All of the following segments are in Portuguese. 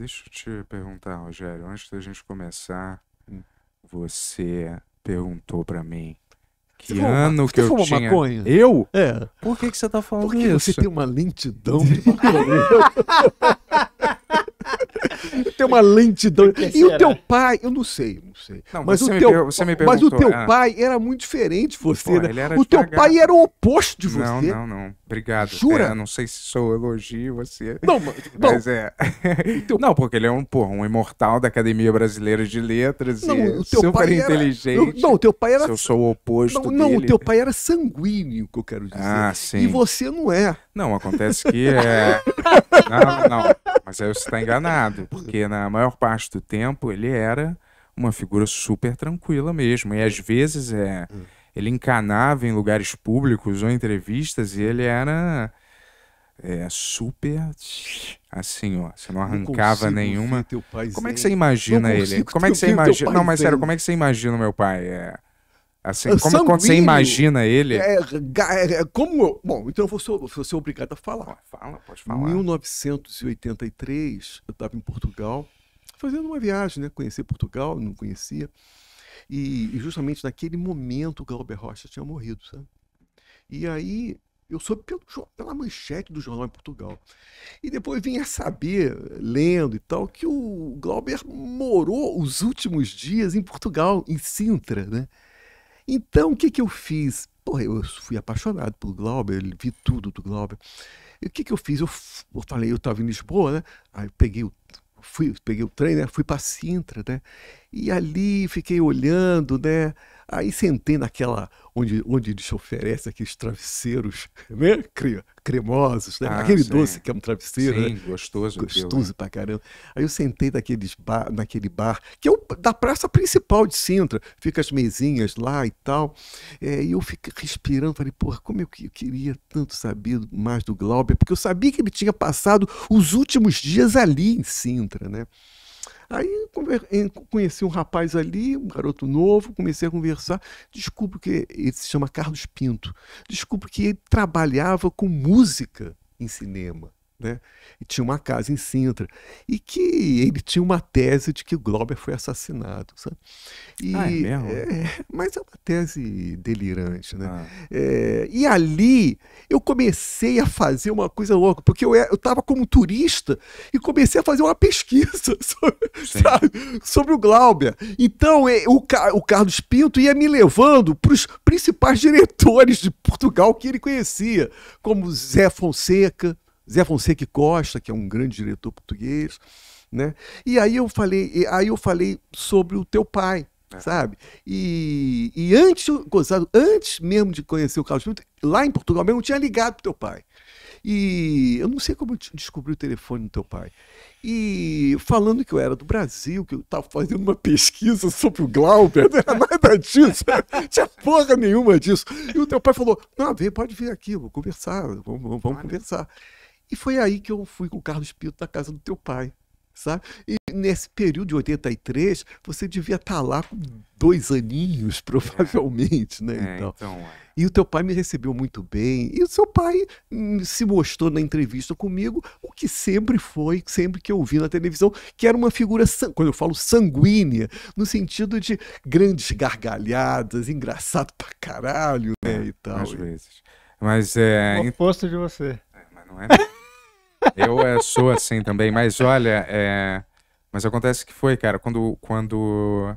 deixa eu te perguntar, Rogério, antes da gente começar, você perguntou pra mim que Você ano que eu fuma tinha. maconha? Eu? É. Por que, que você tá falando Porque isso? você tem uma lentidão. tem uma lentidão. E o teu pai, eu não sei, não sei. Não, mas, você o teu, mas o teu ah. pai era muito diferente de você, Pô, né? O teu devagar. pai era o oposto de você. Não, não, não. Obrigado. Jura? É, não sei se sou elogio você. Não, mas, não, Mas é. teu- Não, porque ele é um, porra, um imortal da Academia Brasileira de Letras não, e super pai era- inteligente. Não, o teu pai era. Se eu sou o oposto Não, não, o teu pai era sanguíneo, que eu quero dizer. Ah, sim. E você não é. Não, acontece que é. Não, não. Mas aí você está enganado. Porque na maior parte do tempo ele era uma figura super tranquila mesmo. E às vezes é. Ele encanava em lugares públicos ou entrevistas e ele era. É, super. Assim, ó. Você não Não arrancava consigo nenhuma. Como é que você imagina Não ele? Como é que você imagina. Não, mas sério, como é que você imagina o meu pai? É. Assim, É como, quando você imagina ele. É, ga- é, como eu. Bom, então eu vou ser, vou ser obrigado a falar. Fala, pode Em falar. 1983, eu estava em Portugal, fazendo uma viagem, né? Conhecer Portugal, não conhecia. E, e justamente naquele momento o Glauber Rocha tinha morrido, sabe? E aí eu soube pelo, pela manchete do jornal em Portugal. E depois vim a saber, lendo e tal, que o Glauber morou os últimos dias em Portugal, em Sintra, né? Então, o que que eu fiz? Porra, eu fui apaixonado pelo Glauber, vi tudo do Glauber. E o que que eu fiz? Eu, eu falei, eu estava em Lisboa, né? Aí eu peguei o, fui, peguei o trem, né? Fui para Sintra, né? E ali fiquei olhando, né? Aí sentei naquela onde, onde eles oferecem aqueles travesseiros, né? Cre- cremosos, né? Ah, Aquele sim. doce que é um travesseiro, né? Sim, gostoso. aquilo, né? Gostoso pra caramba. Aí eu sentei naqueles bar, naquele bar, que é o da praça principal de Sintra. Fica as mesinhas lá e tal. É, e eu fiquei respirando, falei, porra, como eu, eu queria tanto saber mais do Glauber, porque eu sabia que ele tinha passado os últimos dias ali em Sintra, né? Aí conheci um rapaz ali, um garoto novo, comecei a conversar. Descubro que ele se chama Carlos Pinto. Descubro que ele trabalhava com música em cinema. Né? E tinha uma casa em Sintra. E que ele tinha uma tese de que o Glauber foi assassinado. Sabe? E, Ah, é mesmo? é, mas é uma tese delirante. Né? Ah, É, e ali eu comecei a fazer uma coisa louca, porque eu estava como turista e comecei a fazer uma pesquisa sobre, sabe, sobre o Glauber. Então é, o, o Carlos Pinto ia me levando para os principais diretores de Portugal que ele conhecia, como Zé Fonseca, Zé Fonseca Costa, que é um grande diretor português. Né? E aí eu falei, aí eu falei sobre o teu pai, sabe? E, e antes, antes mesmo de conhecer o Carlos Pinto, lá em Portugal mesmo, eu tinha ligado pro teu pai. E eu não sei como eu descobri o telefone do teu pai. E falando que eu era do Brasil, que eu estava fazendo uma pesquisa sobre o Glauber, não era nada disso, não tinha porra nenhuma disso. E o teu pai falou: Não, vem, pode vir aqui, vou conversar, vamos, vamos, vamos conversar. E foi aí que eu fui com o Carlos Pinto na casa do teu pai. Sabe? E nesse período de 83, você devia estar lá com dois aninhos, provavelmente, né? é, então. então, é. E o teu pai me recebeu muito bem. E o seu pai hum, se mostrou na entrevista comigo o que sempre foi, sempre que eu vi na televisão, que era uma figura, quando eu falo sanguínea, no sentido de grandes gargalhadas, engraçado pra caralho, né? E tal. às vezes. Mas é. O oposto de você. Mas não é. Eu é, sou assim também, mas olha, é, mas acontece que foi, cara, quando, quando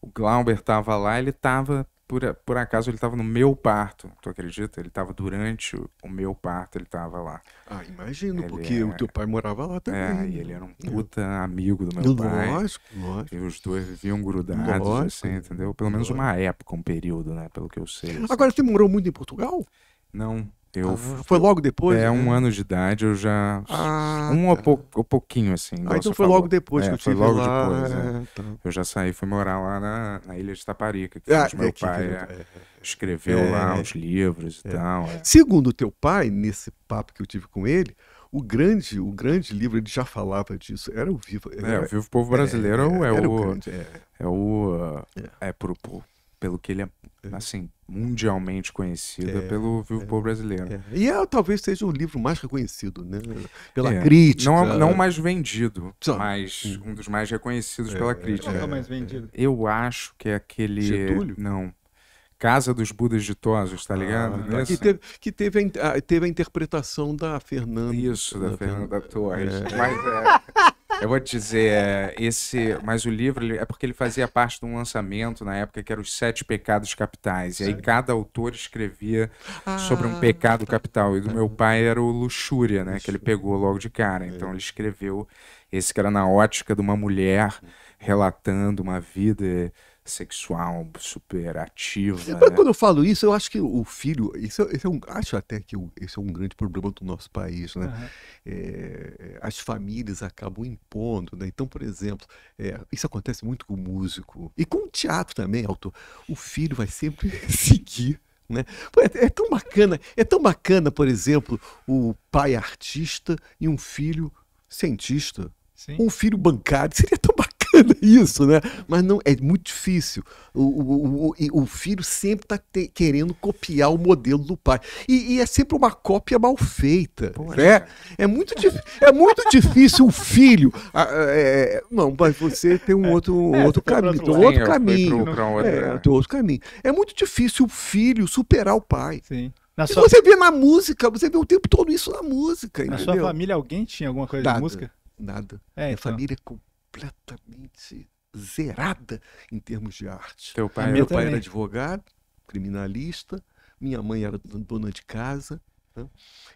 o Glauber tava lá, ele tava, por, por acaso, ele tava no meu parto, tu acredita? Ele tava durante o, o meu parto, ele tava lá. Ah, imagino, Ele porque é- o teu pai morava lá também. É, e ele era um puta amigo do meu pai. Lógico, lógico. E os dois viviam grudados, Lógico. assim, entendeu? Pelo menos Lógico. uma época, um período, né? Pelo que eu sei. assim. Agora, você morou muito em Portugal? Não, eu... Ah, foi logo depois? É, né? um ano de idade eu já... Ah, um ou, tá. pou- ou pouquinho, assim. Ah, então foi falou. logo depois É, que eu foi tive logo lá. depois, é. é, tá. Eu já saí fui morar lá na, na ilha de Taparica, que Ah, meu é pai é, é. escreveu lá É. os livros e tal. é. Segundo o teu pai, nesse papo que eu tive com ele, o grande, o grande livro, ele já falava disso, era o Viva. É, o Vivo Povo Brasileiro é, era o. grande, é. É o. É, pelo que ele é, assim, mundialmente conhecido É, pelo vivo povo brasileiro. É. E é, talvez seja o livro mais reconhecido, né? Pela É. crítica. Não, não o mais vendido, Só. mas um dos mais reconhecidos pela crítica. Qual é o mais vendido? Eu acho que é aquele. Getúlio? Não. Casa dos Budas Ditosos, tá ligado? Ah, que teve, que teve, a, in- a- teve a interpretação da Fernanda. Isso, da da Fernanda Torres. É. Mas é, eu vou te dizer, é, esse. Mas o livro é porque ele fazia parte de um lançamento na época que era os Sete Pecados Capitais. E aí cada autor escrevia sobre um Ah, pecado capital. E do meu pai era o Luxúria, né? Que ele pegou logo de cara. Então ele escreveu esse que era na ótica de uma mulher relatando uma vida sexual super ativa. Mas né? quando eu falo isso, eu acho que o filho, isso, é- é um, acho até que o- esse é um grande problema do nosso país, né? Aham. É, as famílias acabam impondo, né? Então, por exemplo, é, isso acontece muito com o músico e com o teatro também, autor. O filho vai sempre seguir. Né? É, é tão bacana, é tão bacana, por exemplo, o pai artista e um filho cientista. Sim. Um filho bancário, seria tão isso, né? Mas não, é muito difícil. O, o, o, o filho sempre está querendo copiar o modelo do pai. E, e é sempre uma cópia mal feita. né? É, muito, é muito difícil o filho. ah, é, não, mas você tem um outro, um É, outro caminho. outro Tem outro caminho. pro- outra- É, tem outro caminho. É muito difícil o filho superar o pai. Sim. Na sua, você vê na música, você vê o tempo todo isso na música. na entendeu? sua família alguém tinha alguma coisa Nada. de música? Nada. É, Minha então. família é completamente zerada em termos de arte. Teu pai Meu pai era advogado, criminalista, minha mãe era don- dona de casa. né?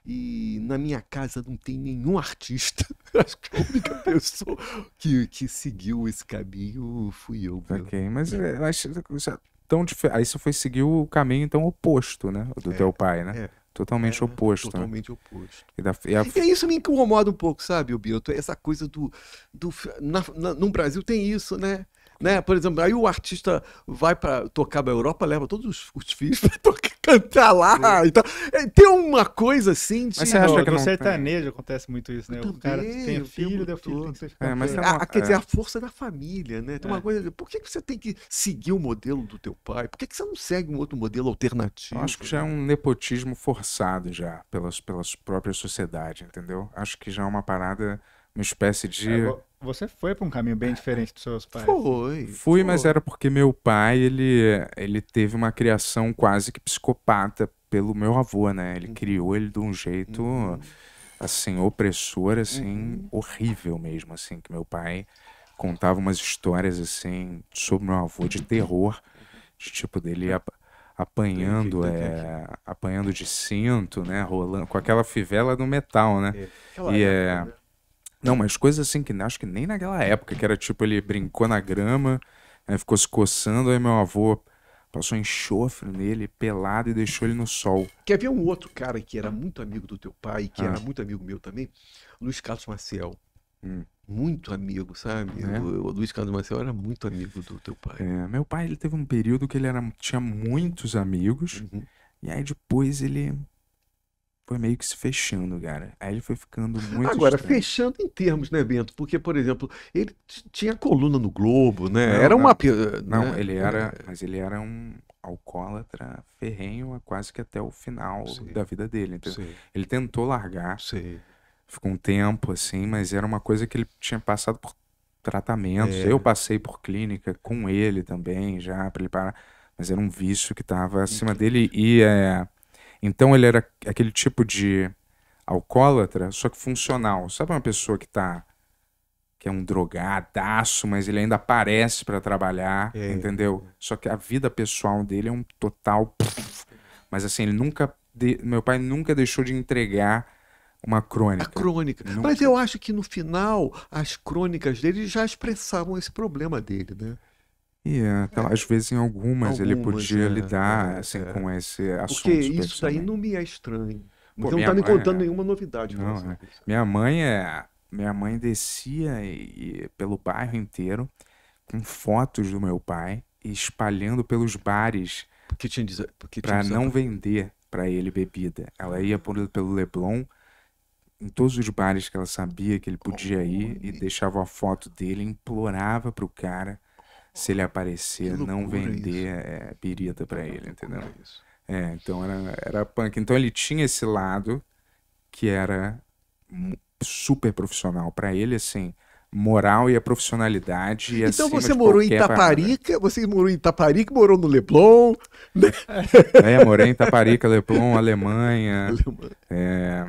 E na minha casa não tem nenhum artista. Acho que a única pessoa que, que seguiu esse caminho fui eu. Ok, mas é, é tão diferente. Aí você foi seguir o caminho então oposto, né? Do teu pai, né? é. Totalmente É, oposto. né? Totalmente oposto. E, da, e a- E isso me incomoda um pouco, sabe, Bilto? Essa coisa do. do na, na- no Brasil tem isso, né? Né? Por exemplo, aí o artista vai para tocar na Europa, leva todos os, os filhos para cantar lá. Então, é, tem uma coisa assim de. Mas você acha que no sertanejo acontece muito isso, né? Eu O cara também, tem o filho, deu filho, tem que ser É, mas é uma- A, quer dizer, é. a força da família, né? Tem uma É. coisa. Por que, que você tem que seguir o modelo do teu pai? Por que, que você não segue um outro modelo alternativo? eu acho que já é um nepotismo forçado já pelas, pelas próprias sociedade, entendeu? Acho que já é uma parada, uma espécie de. É, vo- Você foi pra um caminho bem diferente dos seus pais. Foi. Fui, mas foi. era porque meu pai, ele, ele teve uma criação quase que psicopata pelo meu avô, né? Ele criou ele de um jeito, assim, opressor, assim, horrível mesmo, assim, que meu pai contava umas histórias, assim, sobre meu avô de terror, de tipo dele ap- apanhando, Entendi, é, apanhando de cinto, né? Rolando, com aquela fivela do metal, né? Aquela E é. Não, mas coisas assim que acho que nem naquela época, que era tipo, ele brincou na grama, aí ficou se coçando, aí meu avô passou enxofre nele, pelado, e deixou ele no sol. Quer ver um outro cara que era muito amigo do teu pai, que Ah. era muito amigo meu também? Luiz Carlos Maciel. Hum. Muito amigo, sabe? É? O, o Luiz Carlos Maciel era muito amigo do teu pai. É, meu pai, ele teve um período que ele era, tinha muitos amigos, Uhum. e aí depois ele foi meio que se fechando, cara. Aí ele foi ficando muito Agora, estranho. fechando em termos, né, Bento? Porque, por exemplo, ele tinha coluna no Globo, né? Não, era não. uma. Não, né? ele era, mas ele era um alcoólatra ferrenho quase que até o final Sim. da vida dele, entendeu? Sei, Ele tentou largar, sei. ficou um tempo assim, mas era uma coisa que ele tinha passado por tratamentos. É. Eu passei por clínica com ele também, já para ele parar, mas era um vício que estava acima dele e é, então ele era aquele tipo de alcoólatra, só que funcional. Sabe uma pessoa que tá que é um drogadaço, mas ele ainda aparece para trabalhar, É. entendeu? Só que a vida pessoal dele é um total mas assim, ele nunca de- meu pai nunca deixou de entregar uma A crônica. crônica. Nunca. Mas eu acho que no final, as crônicas dele já expressavam esse problema dele, né? E é, tá às vezes em algumas, ele Algumas, podia é, lidar é, assim é. com esse assunto. Porque isso daí não me é estranho. Pô, não minha tá me contando é- nenhuma novidade. Não, é. Minha mãe é, minha mãe descia e- e pelo bairro inteiro com fotos do meu pai e espalhando pelos bares para não vender para ele bebida. Ela ia por, pelo Leblon em todos os bares que ela sabia que ele podia ir e deixava a foto dele, implorava pro cara se ele aparecer, não vender é, birita pra ele, entendeu? É isso. É, então era, era punk. Então ele tinha esse lado que era super profissional pra ele, assim, moral e a profissionalidade. E Então você morou em qualquer parada. Itaparica, você morou em Itaparica, morou no Leblon. É, morei em Taparica, Leblon, Alemanha. É,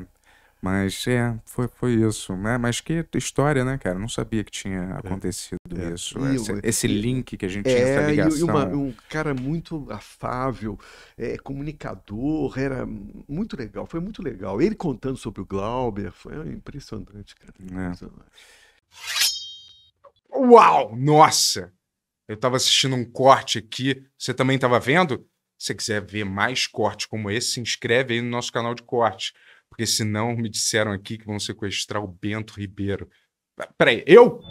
mas é, foi, foi isso. Né? Mas que história, né, cara? Não sabia que tinha acontecido É. isso. Esse, esse link que a gente tinha, essa É, e, ligação. e uma- um cara muito afável, é, comunicador, era muito legal, foi muito legal. Ele contando sobre o Glauber, foi impressionante, cara. É. impressionante. Uau! Nossa! Eu tava assistindo um corte aqui. Você também tava vendo? Se você quiser ver mais cortes como esse, se inscreve aí no nosso canal de corte. Porque senão me disseram aqui que vão sequestrar o Bento Ribeiro. Peraí, eu?